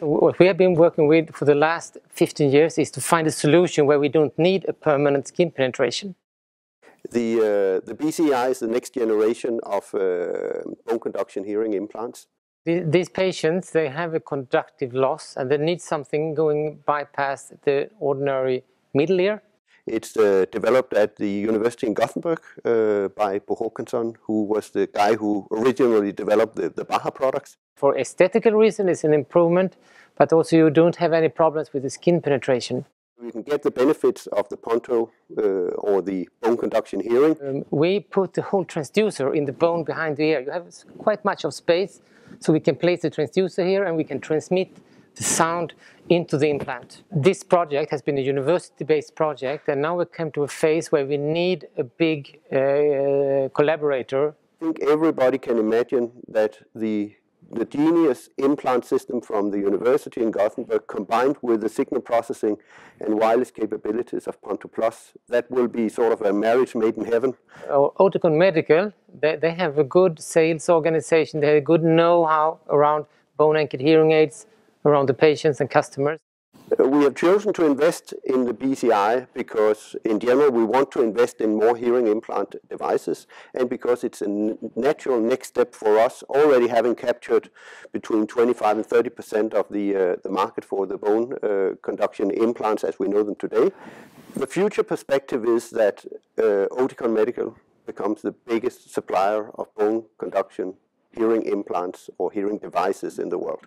What we have been working with for the last 15 years is to find a solution where we don't need a permanent skin penetration. The, uh, the BCI is the next generation of uh, bone conduction hearing implants. These patients, they have a conductive loss and they need something going bypass the ordinary middle ear. It's uh, developed at the University in Gothenburg uh, by Bo Håkansson, who was the guy who originally developed the, the Baha products. For aesthetical reason, it's an improvement, but also you don't have any problems with the skin penetration. You can get the benefits of the Ponto uh, or the bone conduction hearing. Um, we put the whole transducer in the bone behind the ear. You have quite much of space, so we can place the transducer here and we can transmit the sound into the implant. This project has been a university-based project and now we come to a phase where we need a big uh, collaborator. I think everybody can imagine that the the Genius implant system from the University in Gothenburg combined with the signal processing and wireless capabilities of Ponto Plus, that will be sort of a marriage made in heaven. Oticon Medical, they, they have a good sales organization, they have a good know-how around bone-anchored hearing aids, around the patients and customers? We have chosen to invest in the BCI because in general we want to invest in more hearing implant devices and because it's a natural next step for us already having captured between 25 and 30 percent of the, uh, the market for the bone uh, conduction implants as we know them today. The future perspective is that uh, Oticon Medical becomes the biggest supplier of bone conduction hearing implants or hearing devices in the world.